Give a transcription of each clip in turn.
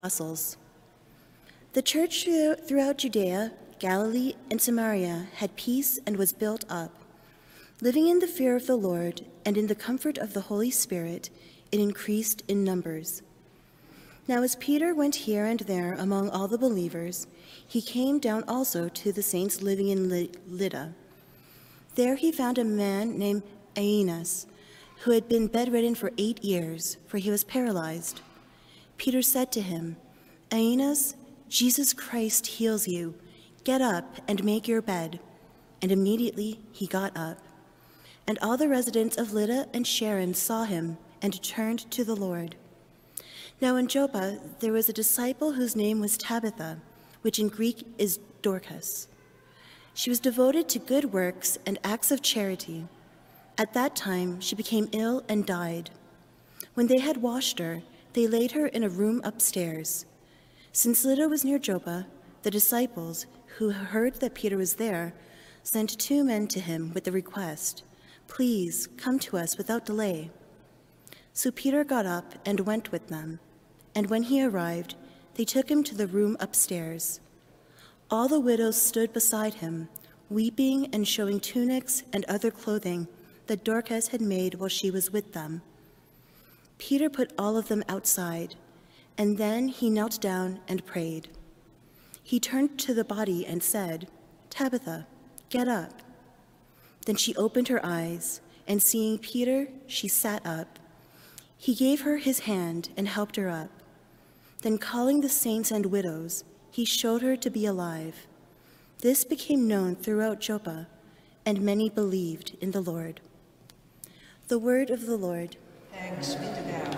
apostles. The church throughout Judea, Galilee, and Samaria had peace and was built up. Living in the fear of the Lord and in the comfort of the Holy Spirit, it increased in numbers. Now, as Peter went here and there among all the believers, he came down also to the saints living in Lydda. There he found a man named Aeneas, who had been bedridden for eight years, for he was paralyzed. Peter said to him, Aeneas, Jesus Christ heals you. Get up and make your bed. And immediately he got up. And all the residents of Lydda and Sharon saw him and turned to the Lord. Now in Joppa there was a disciple whose name was Tabitha, which in Greek is Dorcas. She was devoted to good works and acts of charity. At that time she became ill and died. When they had washed her, they laid her in a room upstairs. Since Lydda was near Joppa, the disciples, who heard that Peter was there, sent two men to him with the request Please come to us without delay. So Peter got up and went with them. And when he arrived, they took him to the room upstairs. All the widows stood beside him, weeping and showing tunics and other clothing that Dorcas had made while she was with them. Peter put all of them outside, and then he knelt down and prayed. He turned to the body and said, Tabitha, get up. Then she opened her eyes, and seeing Peter, she sat up. He gave her his hand and helped her up. Then, calling the saints and widows, he showed her to be alive. This became known throughout Joppa, and many believed in the Lord. The word of the Lord. Thanks be to God.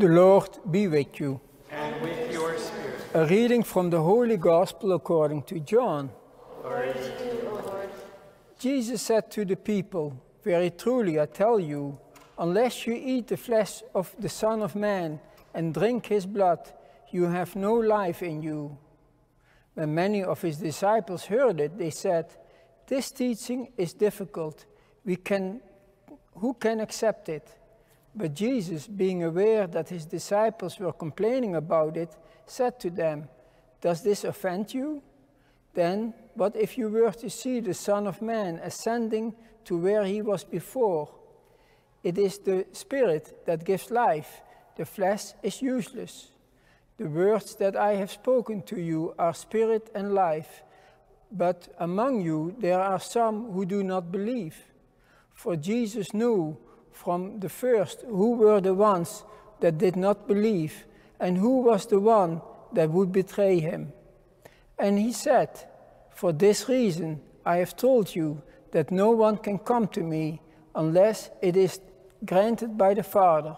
The Lord be with you. and with your spirit. A reading from the Holy Gospel according to John. Glory to you, Jesus said to the people, Very truly I tell you, unless you eat the flesh of the Son of Man and drink his blood, you have no life in you. When many of his disciples heard it, they said, This teaching is difficult. We can, who can accept it? But Jesus, being aware that his disciples were complaining about it, said to them, Does this offend you? Then, what if you were to see the Son of Man ascending to where he was before? It is the Spirit that gives life, the flesh is useless. The words that I have spoken to you are spirit and life, but among you there are some who do not believe. For Jesus knew from the first who were the ones that did not believe and who was the one that would betray him. And he said, For this reason I have told you that no one can come to me unless it is granted by the Father.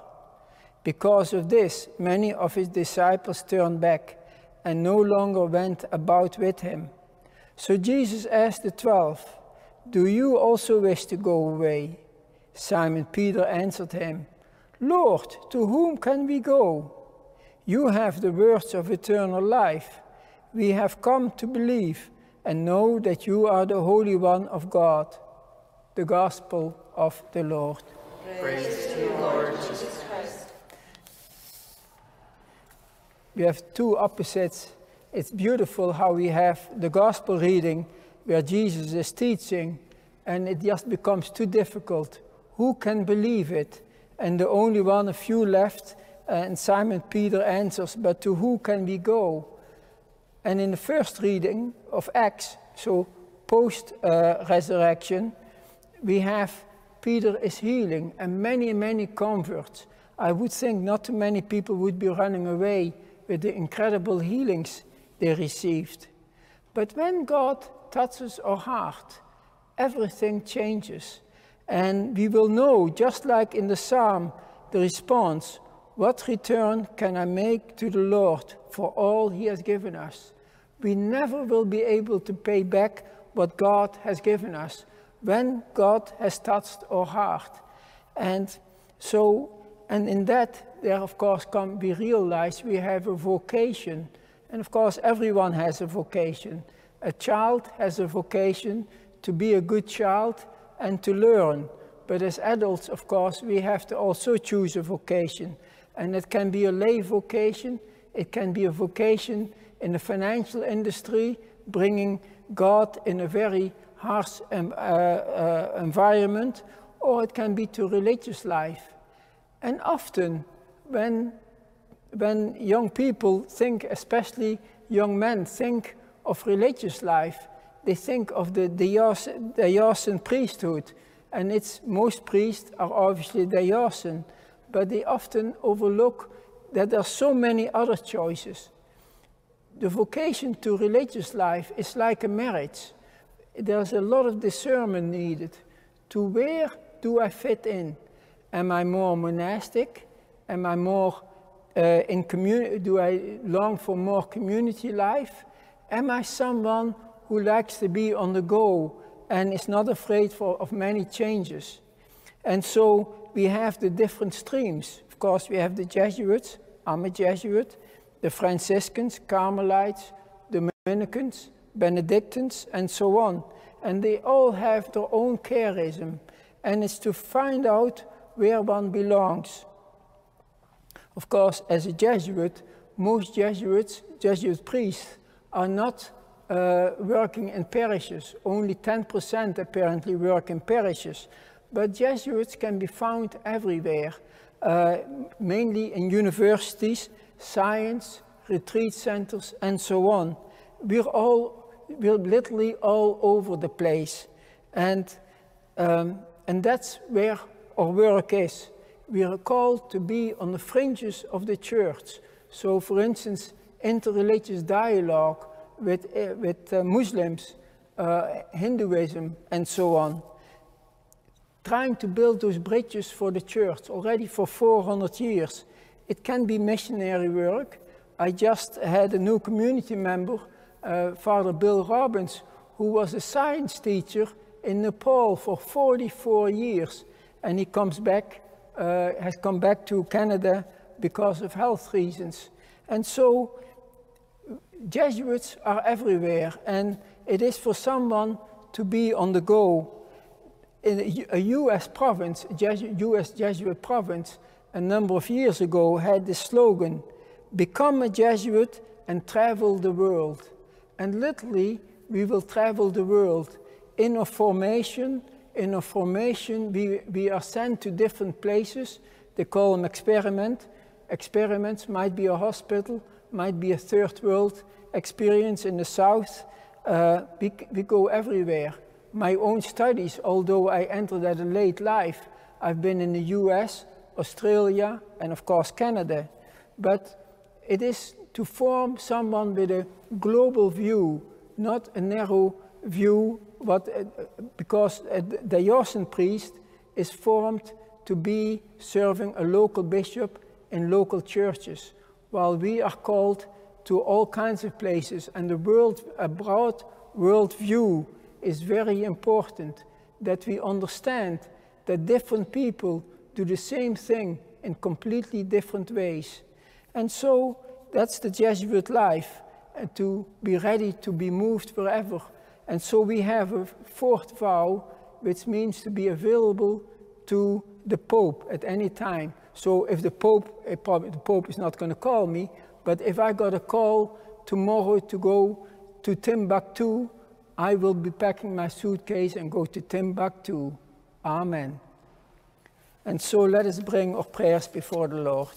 Because of this, many of his disciples turned back and no longer went about with him. So Jesus asked the twelve, Do you also wish to go away? Simon Peter answered him, Lord, to whom can we go? You have the words of eternal life. We have come to believe and know that you are the Holy One of God. The Gospel of the Lord. Praise to you, Lord Jesus. Christ. We have two opposites. It's beautiful how we have the Gospel reading where Jesus is teaching, and it just becomes too difficult. Who can believe it? And the only one, a few left, and Simon Peter answers, But to who can we go? And in the first reading of Acts, so post uh, resurrection, we have Peter is healing and many, many converts. I would think not too many people would be running away with the incredible healings they received. But when God touches our heart, everything changes. And we will know, just like in the psalm, the response what return can I make to the Lord for all he has given us? We never will be able to pay back what God has given us when God has touched our heart. And so, and in that, there of course, come, we realize we have a vocation. And of course, everyone has a vocation. A child has a vocation to be a good child and to learn. But as adults, of course, we have to also choose a vocation. And it can be a lay vocation, it can be a vocation in the financial industry, bringing God in a very harsh um, uh, uh, environment, or it can be to religious life. And often, when, when young people think, especially young men, think of religious life, they think of the diocesan priesthood, and its most priests are obviously diocesan but they often overlook that there are so many other choices. The vocation to religious life is like a marriage. There's a lot of discernment needed. To where do I fit in? Am I more monastic? Am I more uh, in community? Do I long for more community life? Am I someone who likes to be on the go and is not afraid for, of many changes? And so we have the different streams. Of course, we have the Jesuits, I'm a Jesuit, the Franciscans, Carmelites, Dominicans, Benedictines, and so on. And they all have their own charism. And it's to find out where one belongs. Of course, as a Jesuit, most Jesuits, Jesuit priests, are not uh, working in parishes. Only 10% apparently work in parishes. But Jesuits can be found everywhere, uh, mainly in universities, science, retreat centers, and so on. We're all, we're literally all over the place. And, um, and that's where our work is. We are called to be on the fringes of the church. So, for instance, interreligious dialogue with, uh, with uh, Muslims, uh, Hinduism, and so on trying to build those bridges for the church already for 400 years. it can be missionary work. I just had a new community member, uh, Father Bill Robbins, who was a science teacher in Nepal for 44 years. And he comes back, uh, has come back to Canada because of health reasons. And so Jesuits are everywhere, and it is for someone to be on the go. In a, US province, US Jesuit province, a number of years ago had the slogan, become a Jesuit and travel the world. And literally, we will travel the world. In a formation, in a formation, we, we are sent to different places. They call them experiment. Experiments might be a hospital, might be a third world experience in the south. Uh, we, we go everywhere. My own studies, although I entered at a late life, I've been in the US, Australia, and of course Canada. But it is to form someone with a global view, not a narrow view, uh, because a diocesan priest is formed to be serving a local bishop in local churches, while we are called to all kinds of places. And the world, a broad world view is very important, that we understand that different people do the same thing in completely different ways. And so that's the Jesuit life, and to be ready to be moved wherever. And so we have a fourth vow, which means to be available to the Pope at any time. So if the Pope, eh, the Pope is not going to call me, but if I got a call tomorrow to go to Timbuktu, I will be packing my suitcase and go to Timbuktu. Amen. And so let us bring our prayers before the Lord.